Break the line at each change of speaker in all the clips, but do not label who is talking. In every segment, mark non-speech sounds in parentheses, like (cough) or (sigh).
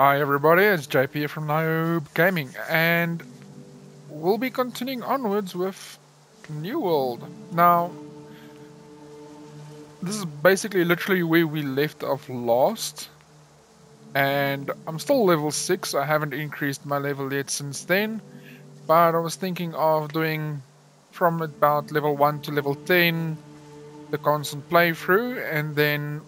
Hi everybody, it's JP here from Niobe Gaming and we'll be continuing onwards with New World. Now, this is basically literally where we left off last and I'm still level 6, I haven't increased my level yet since then but I was thinking of doing from about level 1 to level 10 the constant playthrough and then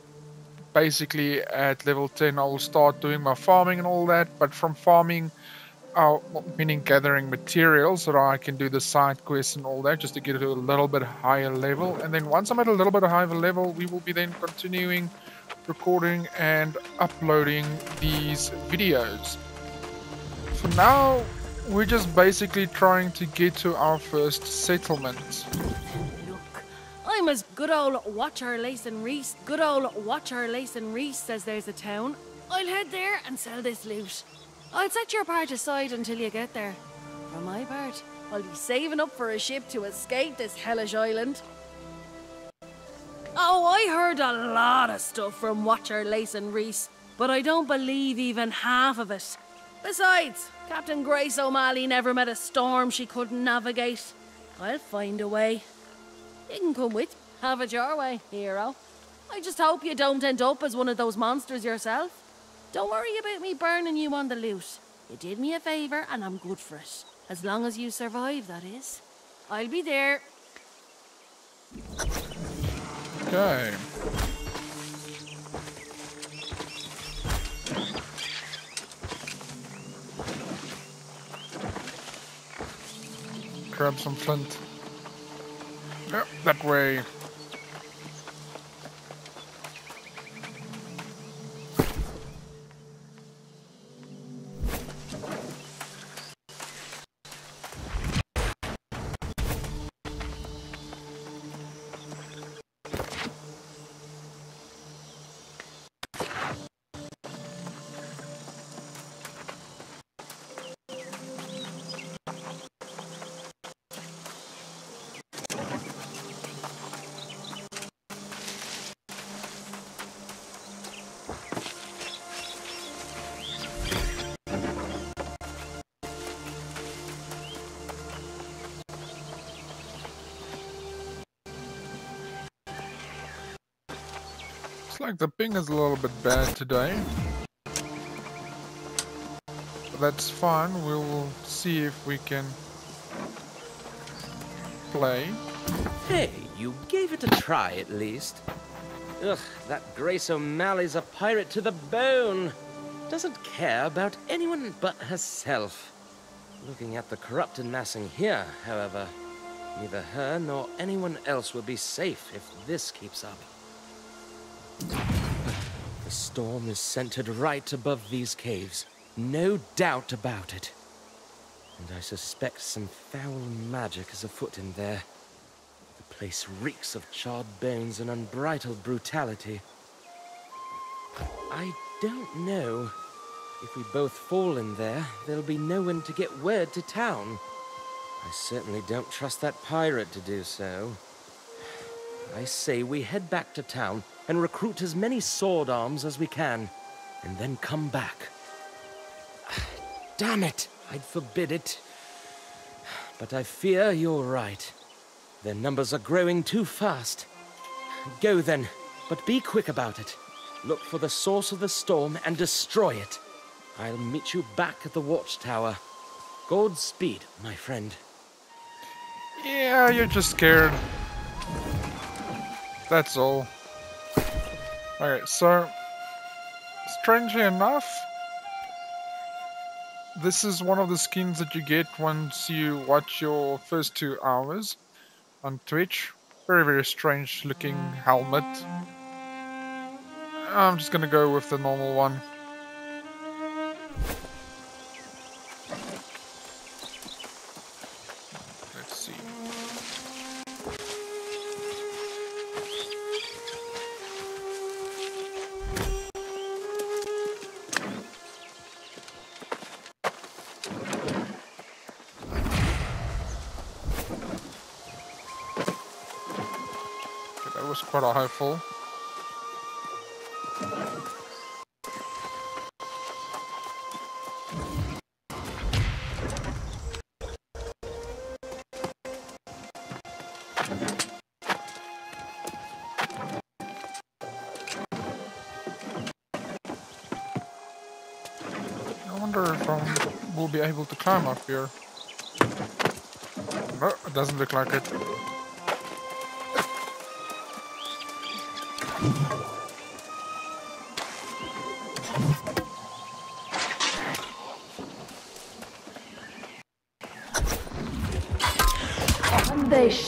basically at level 10 I will start doing my farming and all that but from farming uh, meaning gathering materials so that I can do the side quests and all that just to get to a little bit higher level. And then once I'm at a little bit higher level we will be then continuing recording and uploading these videos. For now we're just basically trying to get to our first settlement
I'm as good old Watcher Lacen Reese, good old Watcher Lacen Reese says there's a town. I'll head there and sell this loot. I'll set your part aside until you get there. For my part, I'll be saving up for a ship to escape this hellish island. Oh, I heard a lot of stuff from Watcher Lacen Reese, but I don't believe even half of it. Besides, Captain Grace O'Malley never met a storm she couldn't navigate. I'll find a way. You can come with. Have it your way, hero. I just hope you don't end up as one of those monsters yourself. Don't worry about me burning you on the loot. You did me a favour and I'm good for it. As long as you survive, that is. I'll be there.
Okay. Grab some flint. Yep, that way. The ping is a little bit bad today. That's fine, we will see if we can play.
Hey, you gave it a try at least. Ugh, that Grace O'Malley's a pirate to the bone. Doesn't care about anyone but herself. Looking at the corrupted massing here, however, neither her nor anyone else will be safe if this keeps up. The storm is centered right above these caves. No doubt about it. And I suspect some foul magic is afoot in there. The place reeks of charred bones and unbridled brutality. I don't know. If we both fall in there, there'll be no one to get word to town. I certainly don't trust that pirate to do so. I say we head back to town and recruit as many sword arms as we can, and then come back. (sighs) Damn it! I'd forbid it. But I fear you're right. Their numbers are growing too fast. Go then, but be quick about it. Look for the source of the storm and destroy it. I'll meet you back at the watchtower. Godspeed, my friend.
Yeah, you're just scared. That's all. Alright, so strangely enough, this is one of the skins that you get once you watch your first two hours on Twitch. Very, very strange looking helmet. I'm just gonna go with the normal one. was quite a hopeful. I wonder if um, I will be able to climb up here. No, it doesn't look like it.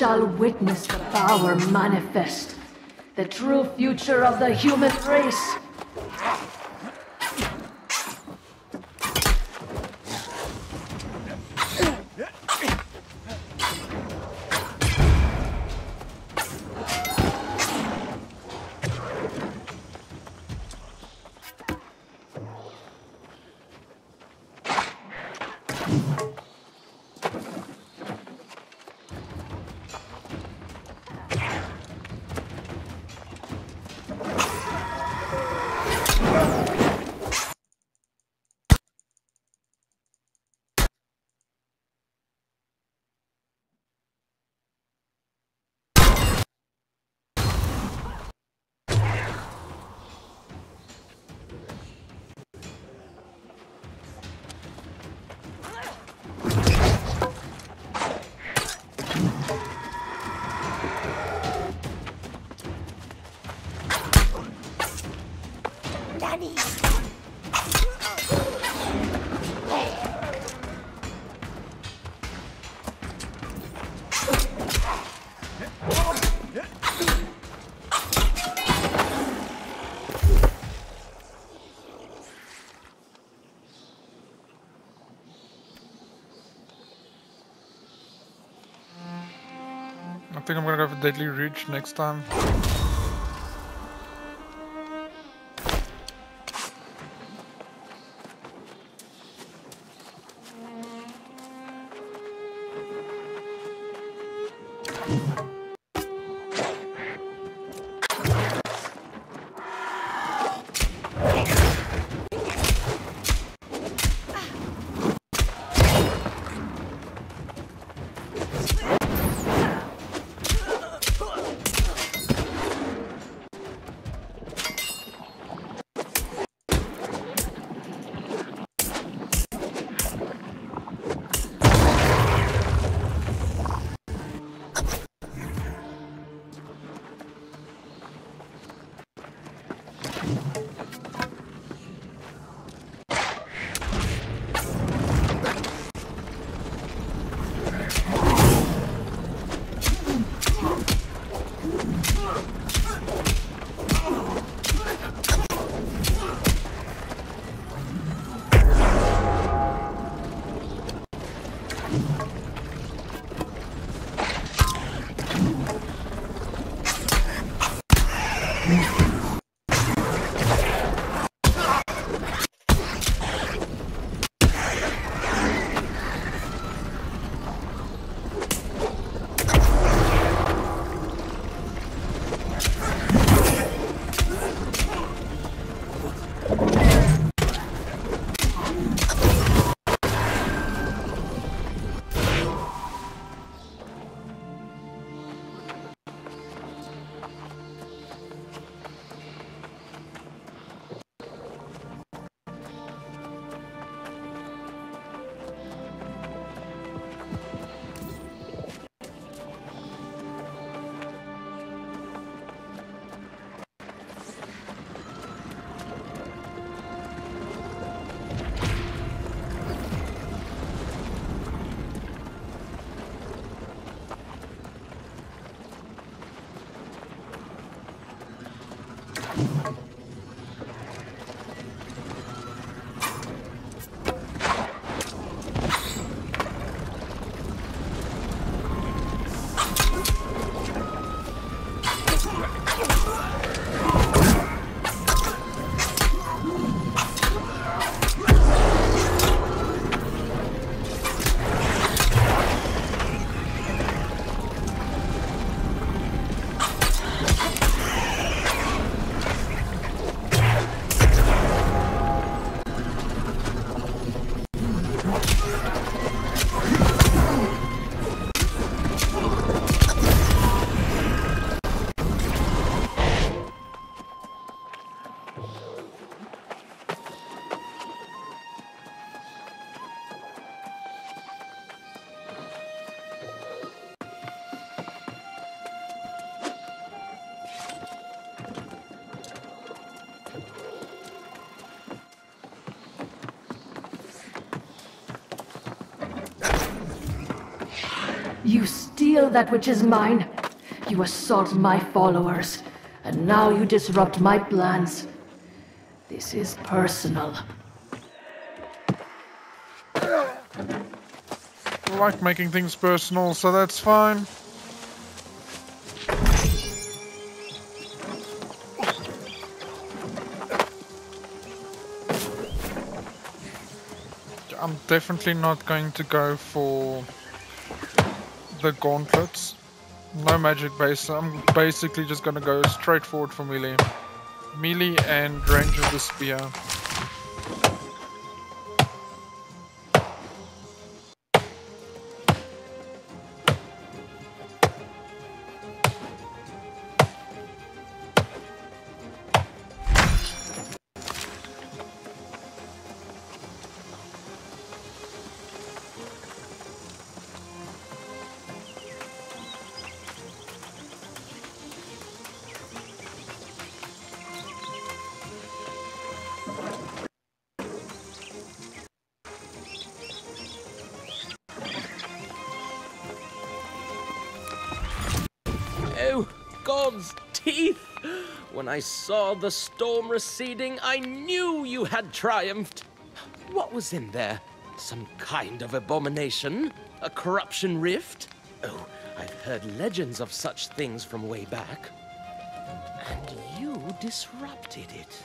Shall witness the power manifest, the true future of the human race.
Think I'm gonna go for Deadly Ridge next time.
That which is mine. You assault my followers. And now you disrupt my plans. This is personal.
I like making things personal, so that's fine. I'm definitely not going to go for the gauntlets. No magic base. I'm basically just gonna go straight forward for melee. Melee and range of the spear.
When I saw the storm receding, I knew you had triumphed. What was in there? Some kind of abomination? A corruption rift? Oh, I've heard legends of such things from way back. And you disrupted it.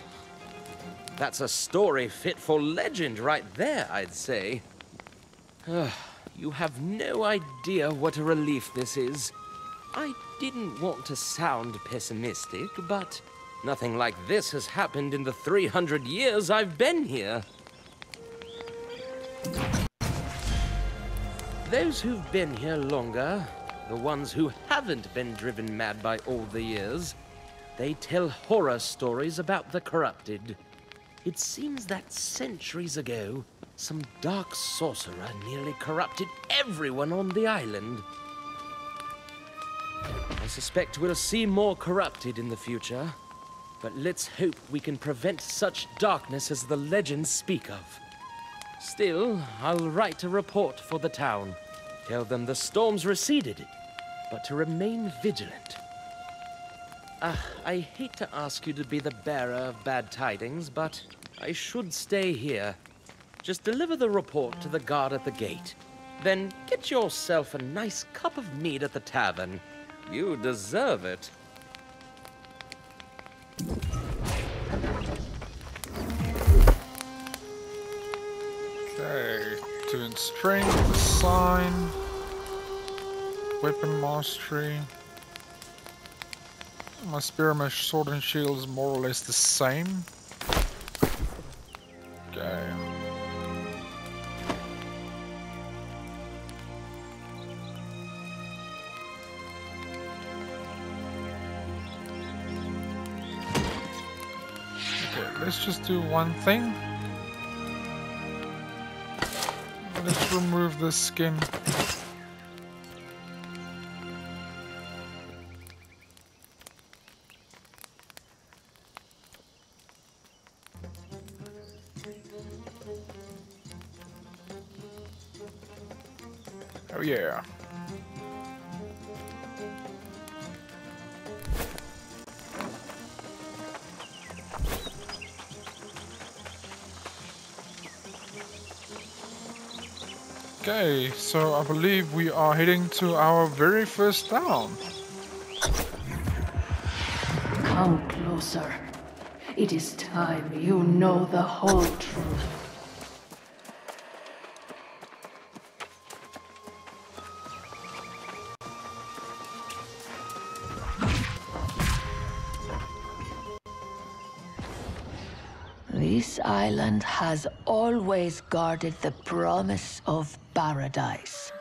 That's a story fit for legend right there, I'd say. You have no idea what a relief this is. I didn't want to sound pessimistic, but nothing like this has happened in the 300 years I've been here. Those who've been here longer, the ones who haven't been driven mad by all the years, they tell horror stories about the corrupted. It seems that centuries ago, some dark sorcerer nearly corrupted everyone on the island. I suspect we'll see more corrupted in the future, but let's hope we can prevent such darkness as the legends speak of. Still, I'll write a report for the town. Tell them the storm's receded, but to remain vigilant. Ah, I hate to ask you to be the bearer of bad tidings, but I should stay here. Just deliver the report to the guard at the gate. Then get yourself a nice cup of mead at the tavern. You deserve it.
Okay, two in strength, sign, weapon mastery. My spear, my sword and shield is more or less the same. Okay. Okay, let's just do one thing. Let's remove the skin. Okay, so I believe we are heading to our very first town.
Come closer. It is time you know the whole truth. Has always guarded the promise of paradise.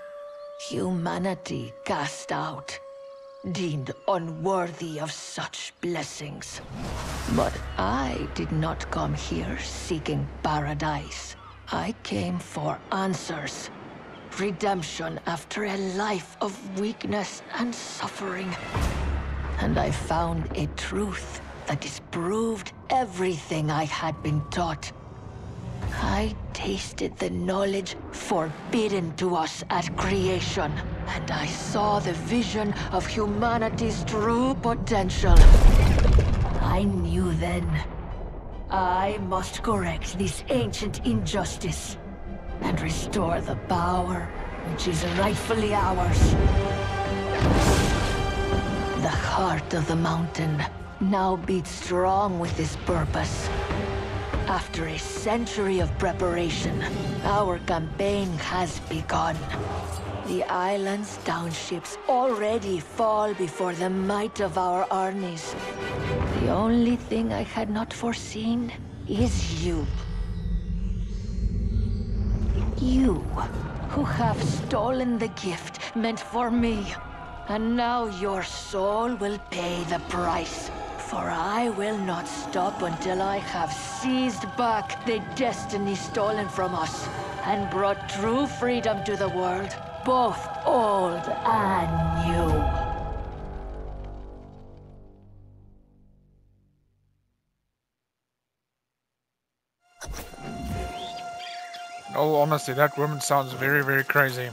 Humanity cast out, deemed unworthy of such blessings. But I did not come here seeking paradise. I came for answers. Redemption after a life of weakness and suffering. And I found a truth that disproved everything I had been taught. I tasted the knowledge forbidden to us at creation, and I saw the vision of humanity's true potential. I knew then. I must correct this ancient injustice and restore the power which is rightfully ours. The heart of the mountain now beats strong with this purpose. After a century of preparation, our campaign has begun. The island's townships already fall before the might of our armies. The only thing I had not foreseen is you. You, who have stolen the gift meant for me. And now your soul will pay the price. For I will not stop until I have seized back the destiny stolen from us and brought true freedom to the world, both old and new.
Oh, All honesty, that woman sounds very, very crazy.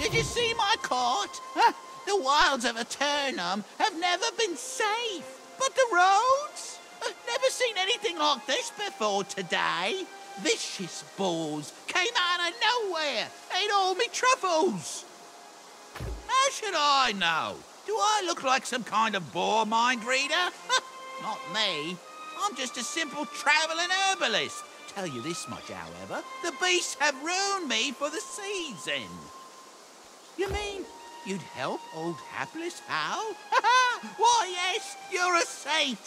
Did you see my court? Huh? The wilds of Aeternum have never been safe. But the roads? I've never seen anything like this before today. Vicious bulls came out of nowhere, ate all me truffles. How should I know? Do I look like some kind of boar mind reader? Not me. I'm just a simple travelling herbalist. Tell you this much, however, the beasts have ruined me for the season. You mean you'd help old hapless Hal? (laughs) Why, yes, you're a saint.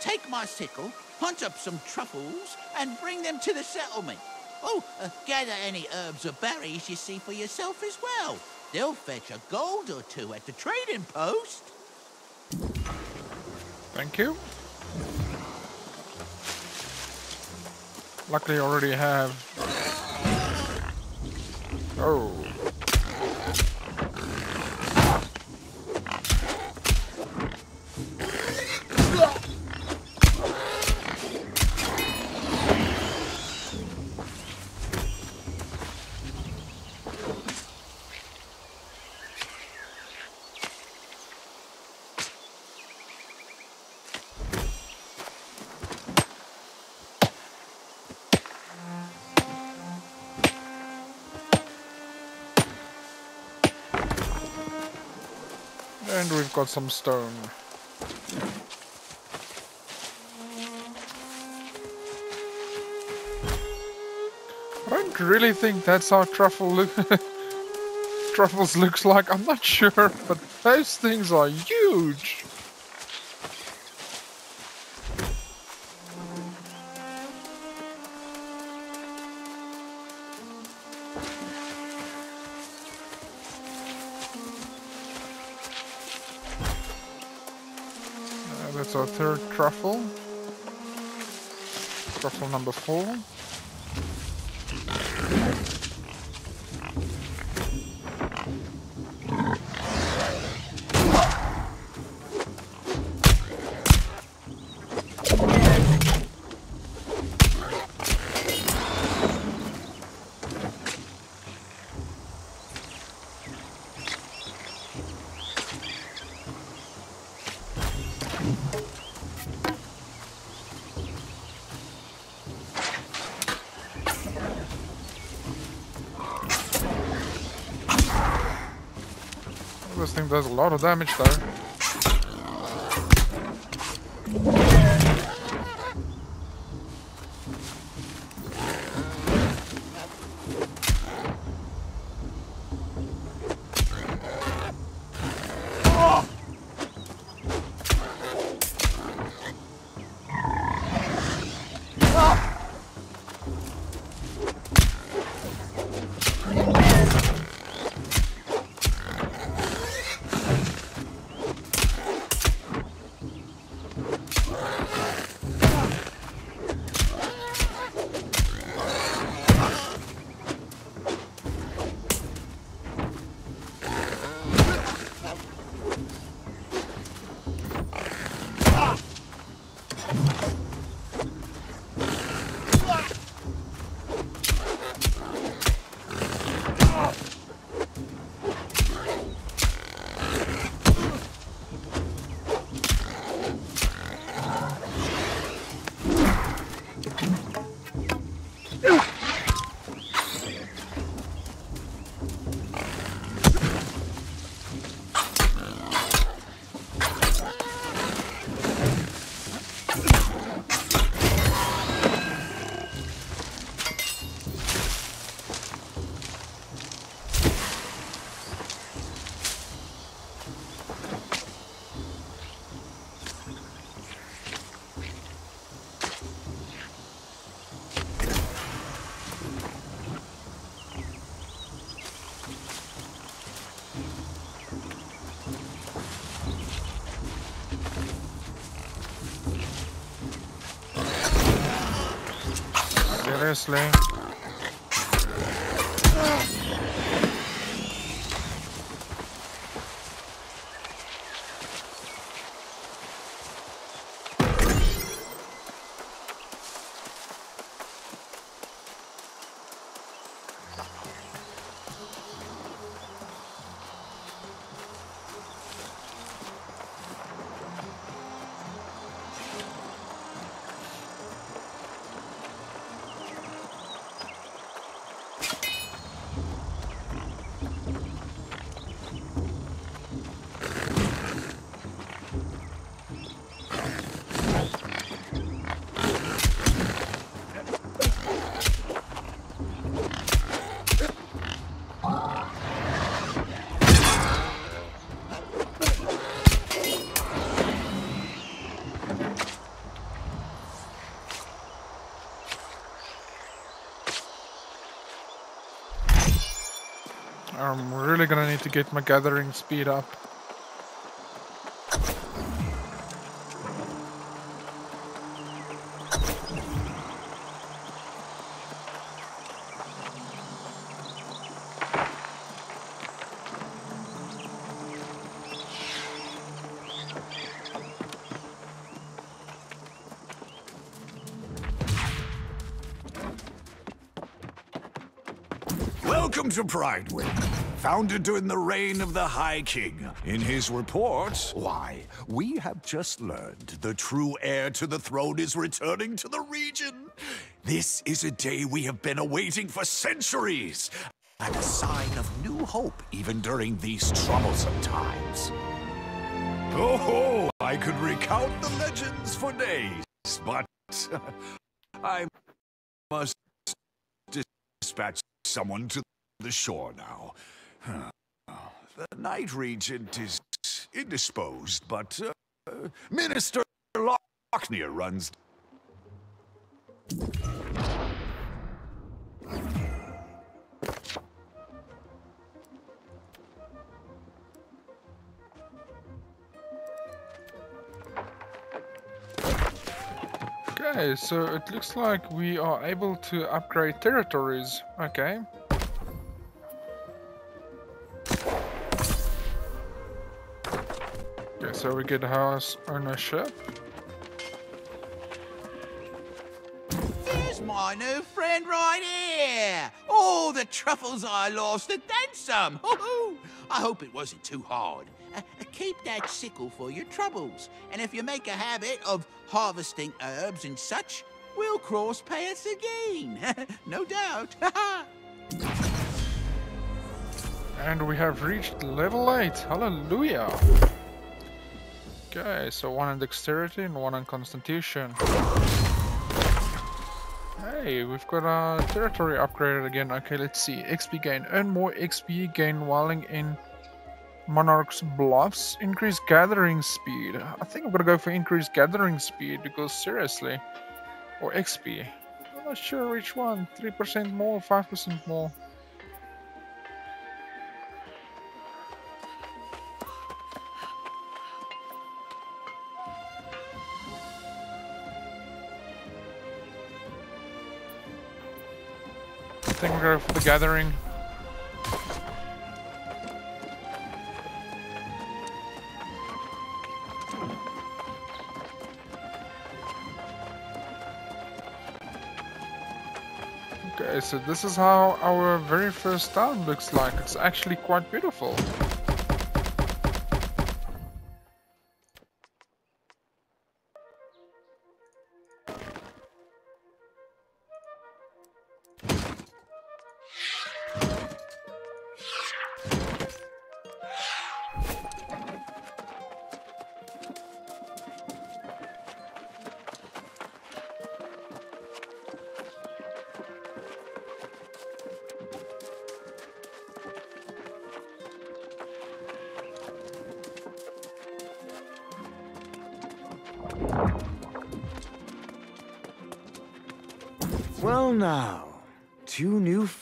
Take my sickle, hunt up some truffles, and bring them to the settlement. Oh, uh, gather any herbs or berries you see for yourself as well. They'll fetch a gold or two at the trading post.
Thank you. Luckily, I already have. Oh. And we've got some stone. I don't really think that's how truffle look (laughs) truffles looks like. I'm not sure, but those things are huge. Truffle. Truffle number four. Does a lot of damage though. Seriously? I'm really gonna need to get my gathering speed up.
Welcome to Pridewind, founded during the reign of the High King. In his report, why, we have just learned the true heir to the throne is returning to the region. This is a day we have been awaiting for centuries, and a sign of new hope even during these troublesome times. Oh, I could recount the legends for days, but (laughs) I must dispatch someone to the shore now. The Night Regent is indisposed, but uh, Minister Locknear runs.
Okay, so it looks like we are able to upgrade territories. Okay. So we get house ownership.
There's my new friend right here. All the truffles I lost and then some. (laughs) Hoo-hoo. I hope it wasn't too hard. Uh, uh, keep that sickle for your troubles. And if you make a habit of harvesting herbs and such, we'll cross paths again. (laughs) no doubt. (laughs)
And we have reached level 8. Hallelujah. Okay, so one on dexterity and one on constitution. Hey, we've got our territory upgraded again. Okay, let's see. XP gain. Earn more XP gain while in Monarch's Bluffs. Increase gathering speed. I think I'm gonna go for increased gathering speed because seriously. Or XP. I'm not sure which one. 3% more, 5% more. Think we're for the gathering. Okay, so this is how our very first town looks like. It's actually quite beautiful.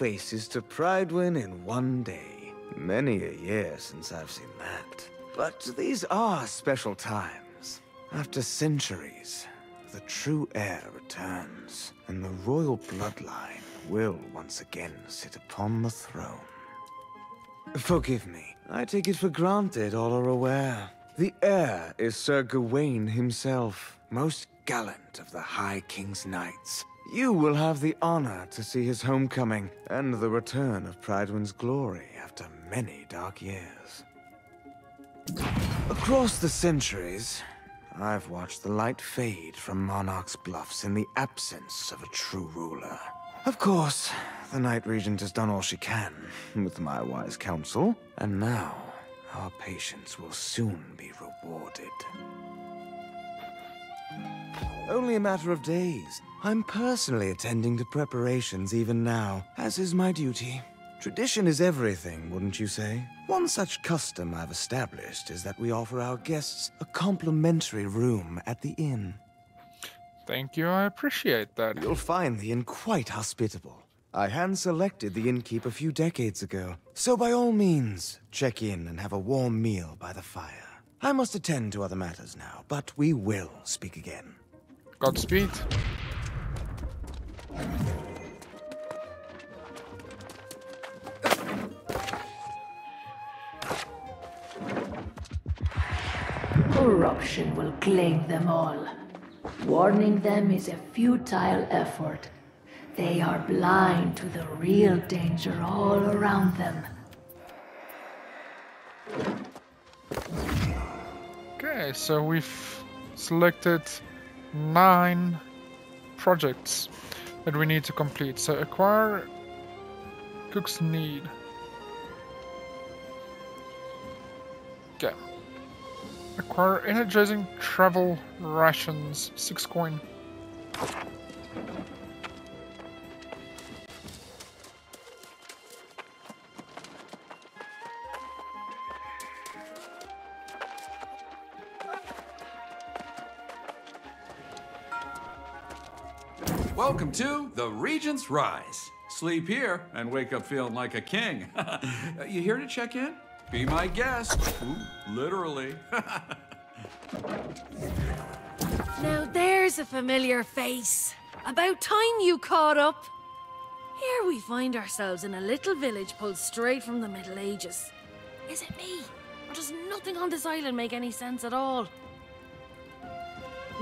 Faces to Pridewin in one day. Many a year since I've seen that. But these are special times. After centuries, the true heir returns, and the royal bloodline will once again sit upon the throne. Forgive me, I take it for granted all are aware. The heir is Sir Gawain himself, most gallant of the High King's knights. You will have the honor to see his homecoming and the return of Pridewin's glory after many dark years. Across the centuries, I've watched the light fade from Monarch's Bluffs in the absence of a true ruler. Of course, the Night Regent has done all she can, with my wise counsel, and now our patience will soon be rewarded. Only a matter of days. I'm personally attending to preparations even now, as is my duty. Tradition is everything, wouldn't you say? One such custom I've established is that we offer our guests a complimentary room at the inn.
Thank you, I appreciate that.
You'll find the inn quite hospitable. I hand-selected the innkeep a few decades ago, so by all means, check in and have a warm meal by the fire. I must attend to other matters now, but we will speak again.
Godspeed.
Corruption will claim them all. Warning them is a futile effort. They are blind to the real danger all around them.
Okay, so we've selected nine projects that we need to complete. So acquire cook's need. Okay. Acquire energizing travel rations, six coin.
Welcome to the Regent's Rise. Sleep here and wake up feeling like a king. (laughs) you here to check in? Be my guest. Ooh, literally. (laughs)
Now there's a familiar face. About time you caught up. Here we find ourselves in a little village pulled straight from the Middle Ages. Is it me? Or does nothing on this island make any sense at all?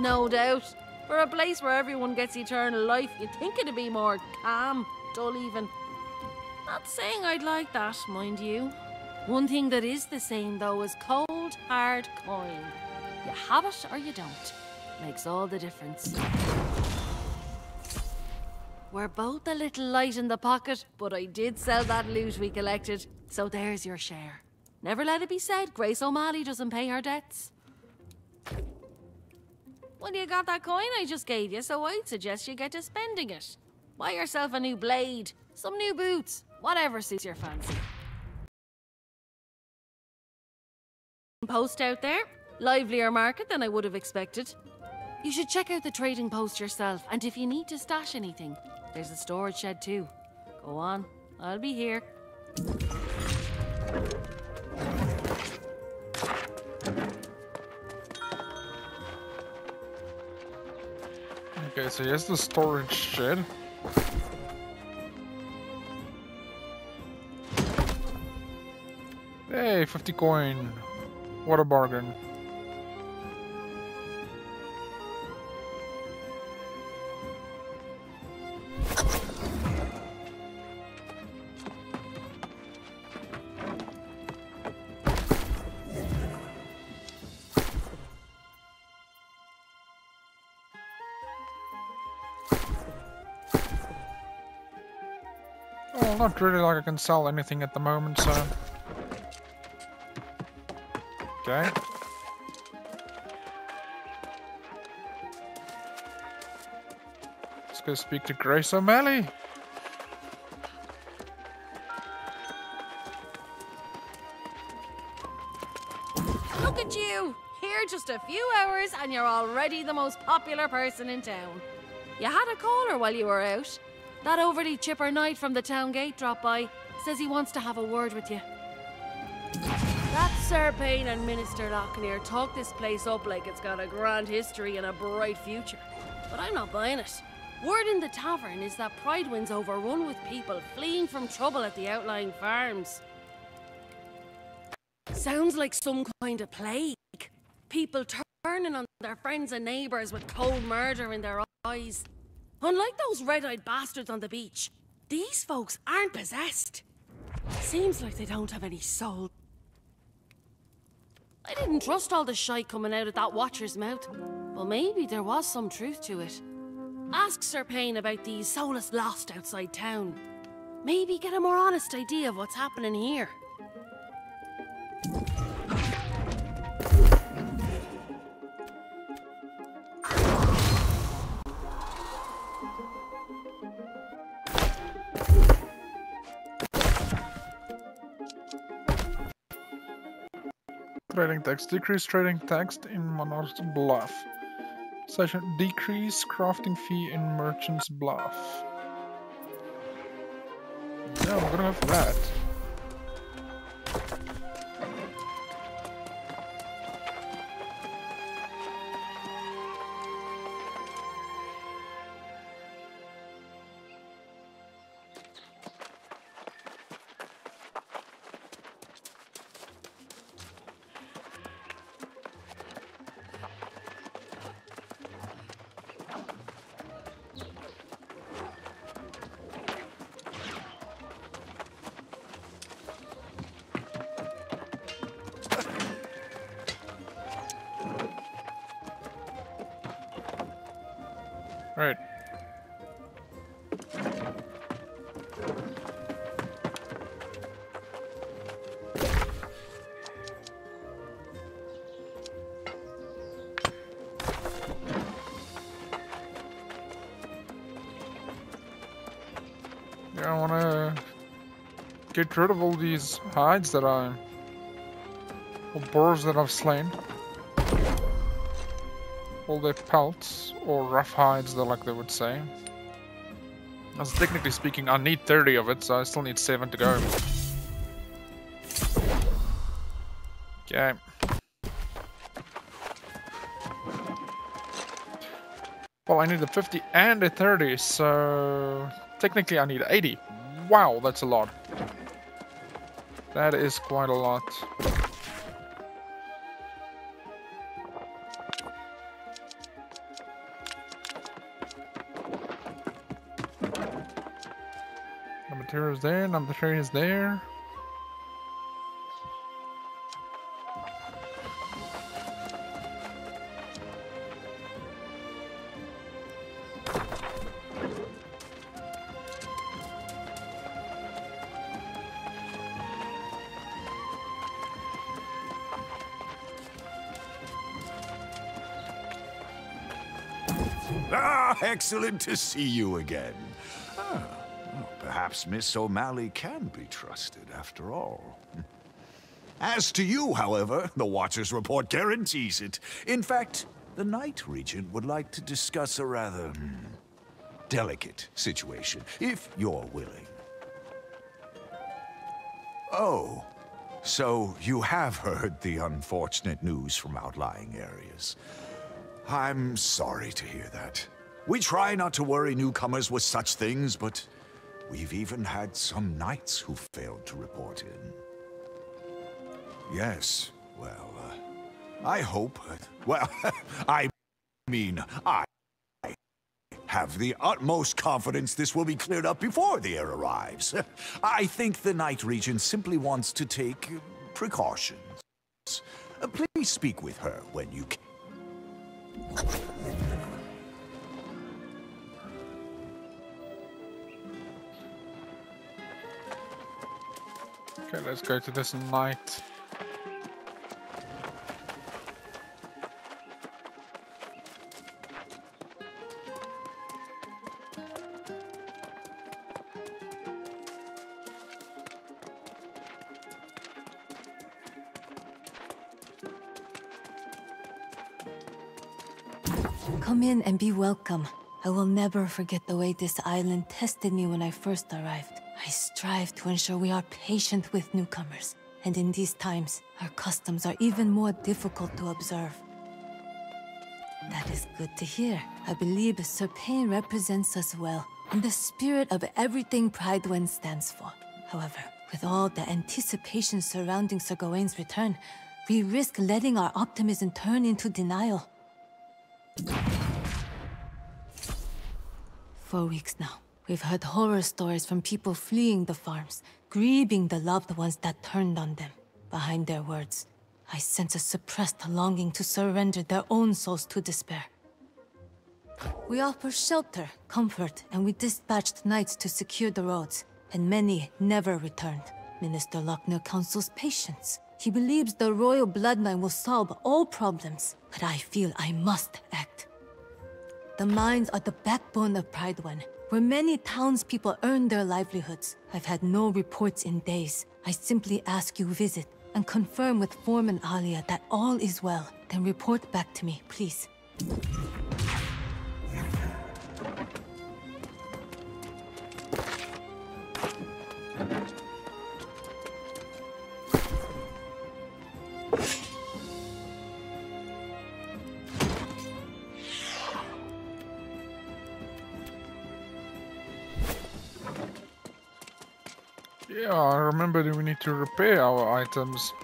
No doubt. For a place where everyone gets eternal life, you'd think it'd be more calm, dull even. Not saying I'd like that, mind you. One thing that is the same, though, is cold, hard coin. You have it or you don't. Makes all the difference. we're both a little light in the pocket, but I did sell that loot we collected, so there's your share. Never let it be said Grace O'Malley doesn't pay her debts. Well, you got that coin I just gave you, so I'd suggest you get to spending it. Buy yourself a new blade, some new boots, whatever suits your fancy. Post out there, livelier market than I would have expected. You should check out the trading post yourself, and if you need to stash anything, there's a storage shed too. Go on, I'll be here.
Okay, so here's the storage shed. Hey, 50 coin. What a bargain. Not really like I can sell anything at the moment, so... Okay. Let's go speak to Grace O'Malley.
Look at you! Here just a few hours and you're already the most popular person in town. You had a caller while you were out. That overly chipper knight from the town gate dropped by. Says he wants to have a word with you. That Sir Payne and Minister Locklear talk this place up like it's got a grand history and a bright future. But I'm not buying it. Word in the tavern is that Pridewin's overrun with people fleeing from trouble at the outlying farms. Sounds like some kind of plague. People turning on their friends and neighbours with cold murder in their eyes. Unlike those red-eyed bastards on the beach, these folks aren't possessed. Seems like they don't have any soul. I didn't trust all the shite coming out of that watcher's mouth. But maybe there was some truth to it. Ask Sir Payne about these soulless lost outside town. Maybe get a more honest idea of what's happening here.
Trading tax. Decrease trading tax in Monarch's Bluff. Session decrease crafting fee in Monarch's Bluff. Yeah, I'm gonna go for that. Get rid of all these hides that I... or boars that I've slain. All their pelts, or rough hides, like they would say. As technically speaking, I need 30 of it, so I still need 7 to go. Okay. Well, I need a 50 and a 30, so technically I need 80. Wow, that's a lot. That is quite a lot. Number two is there, number three is there.
Ah, excellent to see you again. Ah, well, perhaps Miss O'Malley can be trusted after all. As to you, however, the Watcher's report guarantees it. In fact, the Night Regent would like to discuss a rather hmm, delicate situation, if you're willing. Oh, so you have heard the unfortunate news from outlying areas. I'm sorry to hear that. We try not to worry newcomers with such things, but we've even had some knights who failed to report in. Yes, well, uh, I hope. Well, (laughs) I mean, I have the utmost confidence this will be cleared up before the heir arrives. I think the Night Regent simply wants to take precautions. Uh, Please speak with her when you can.
Okay, let's go to this night.
Come in and be welcome. I will never forget the way this island tested me when I first arrived. I strive to ensure we are patient with newcomers, and in these times, our customs are even more difficult to observe. That is good to hear. I believe Sir Payne represents us well, in the spirit of everything Pridewin stands for. However, with all the anticipation surrounding Sir Gawain's return, we risk letting our optimism turn into denial. For weeks now, we've heard horror stories from people fleeing the farms, grieving the loved ones that turned on them. Behind their words, I sense a suppressed longing to surrender their own souls to despair. We offer shelter, comfort, and we dispatched knights to secure the roads, and many never returned. Minister Lochner counsels patience. He believes the royal bloodline will solve all problems, but I feel I must act. The mines are the backbone of Pridewin, where many townspeople earn their livelihoods. I've had no reports in days. I simply ask you visit and confirm with Foreman Alia that all is well. Then report back to me, please.
Yeah, I remember that we need to repair our items.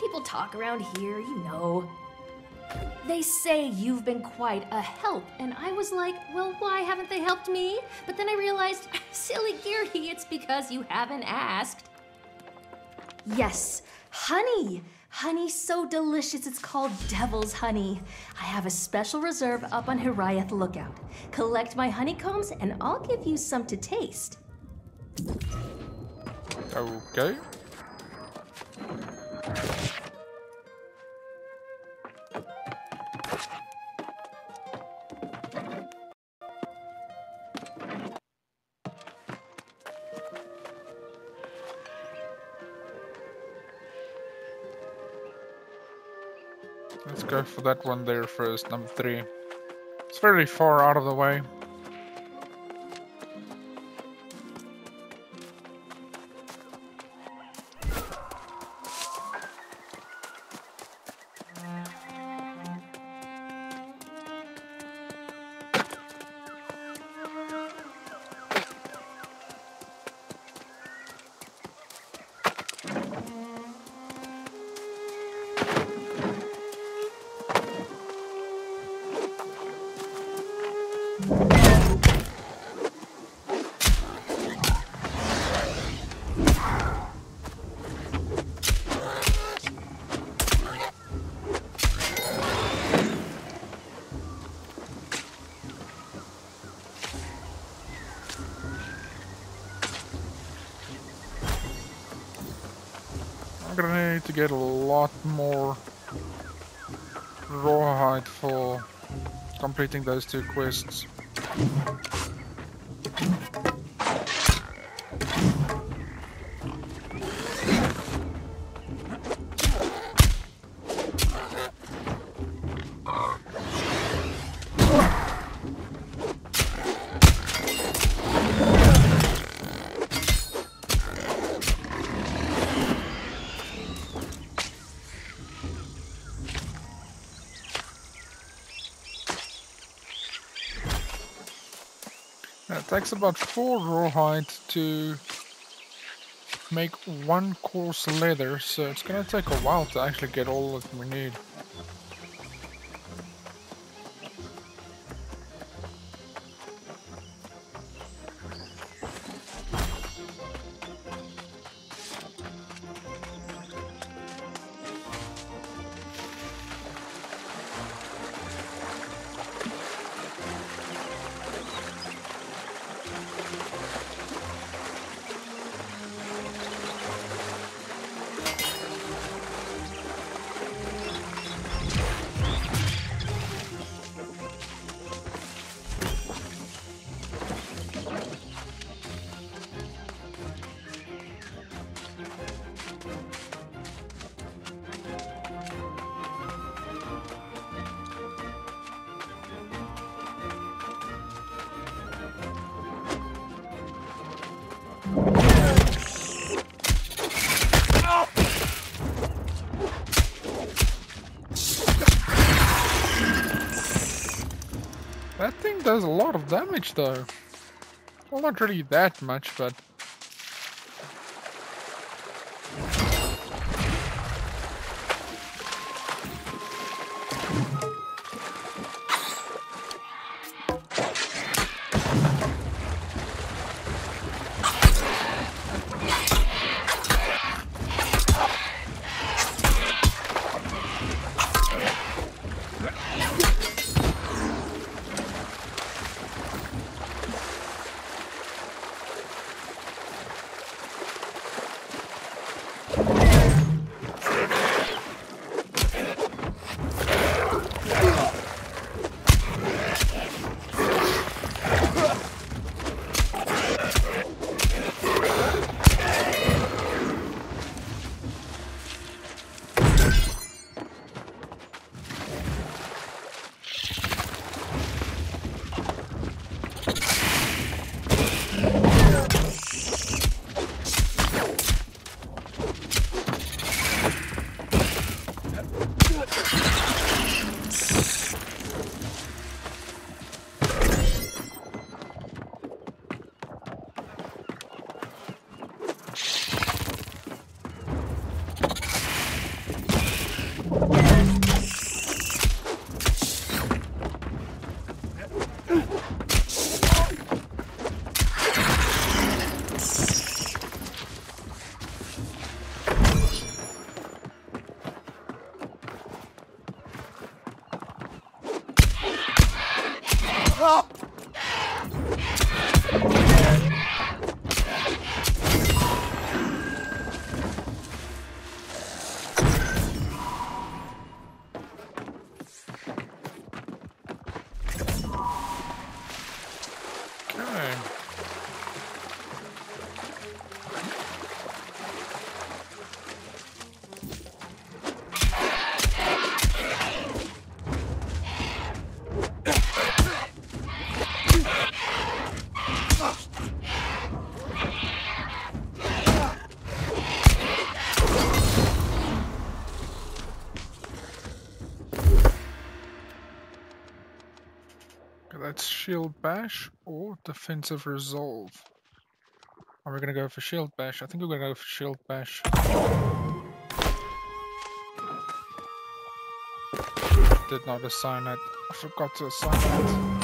People talk around here, you know. They say you've been quite a help, and I was like, well, why haven't they helped me? But then I realized, (laughs) silly Geary, it's because you haven't asked. Yes, honey. Honey so delicious it's called devil's honey. I have a special reserve up on Hiraeth Lookout. Collect my honeycombs and I'll give you some to taste.
Okay. Let's go for that one there first, number three. It's fairly far out of the way. Those two quests. It takes about four rawhide to make one coarse leather, so it's gonna take a while to actually get all that we need. Damage though. Well, not really that much, but... shield bash or defensive resolve. Are we gonna go for shield bash? I think we're gonna go for shield bash. Did not assign it. I forgot to assign it.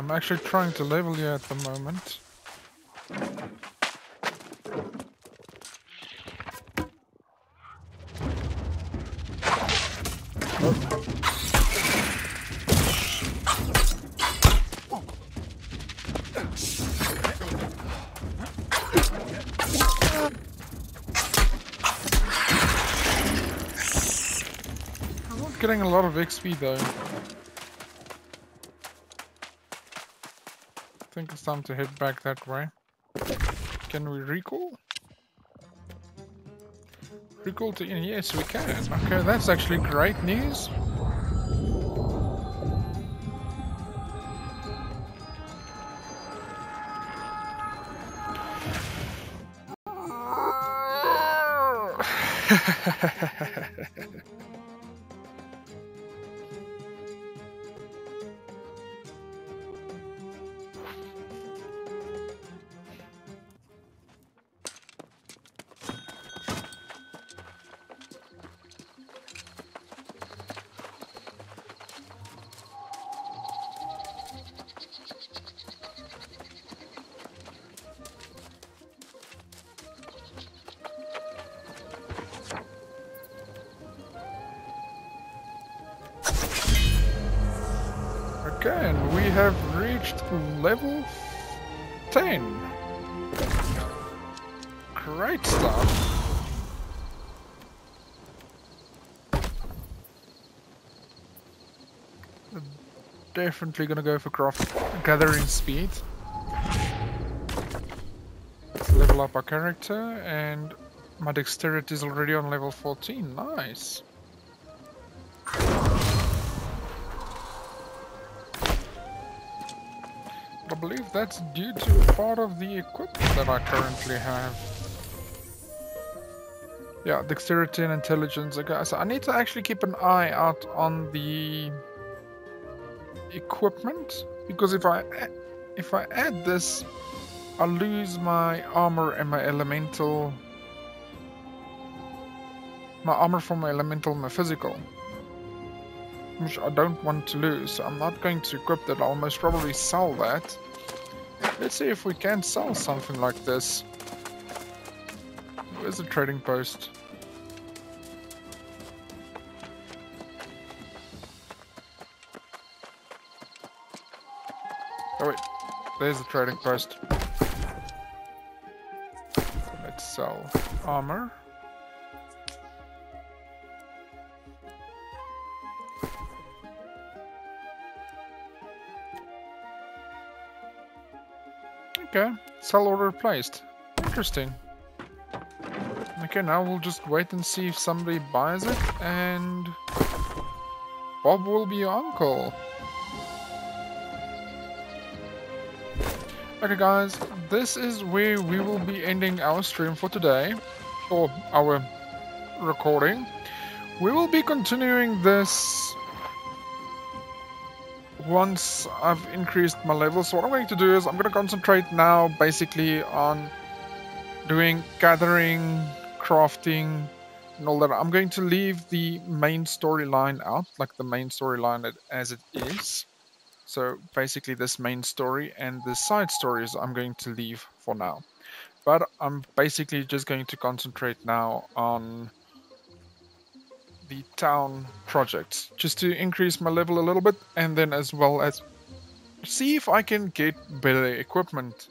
I'm actually trying to level you at the moment. getting a lot of XP though. Time to head back that way. Can we recall? Recall to inn, yes we can. Okay, that's actually great news. Okay, and we have reached level 10. Great stuff. Definitely gonna go for craft gathering speed. Level up our character and my dexterity is already on level 14. Nice. I believe that's due to part of the equipment that I currently have. Yeah, dexterity and intelligence. Okay, so I need to actually keep an eye out on the equipment because if I if I add this, I lose my armor and my elemental. My armor from my elemental my physical which I don't want to lose. I'm not going to equip that. I'll most probably sell that. Let's see if we can sell something like this. Where's the trading post? Oh wait, there's the trading post. Let's sell armor. Okay, sell order placed. Interesting. Okay, now we'll just wait and see if somebody buys it, and Bob will be your uncle. Okay guys, this is where we will be ending our stream for today, or our recording. We will be continuing this once I've increased my level. So what I'm going to do is I'm going to concentrate now basically on doing gathering, crafting, and all that. I'm going to leave the main storyline out, like the main storyline as it is. So basically this main story and the side stories I'm going to leave for now. But I'm basically just going to concentrate now on the town project just to increase my level a little bit and then as well as see if I can get better equipment.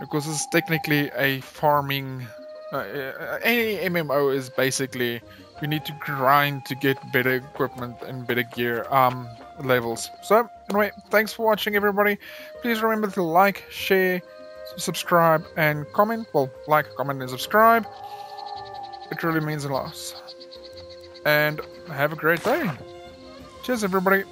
Because it's technically a farming uh, uh any MMO is basically you need to grind to get better equipment and better gear um levels. So anyway thanks for watching everybody. Please remember to like share subscribe and comment. Well like comment and subscribe. It really means a lot and have a great day. Cheers, everybody.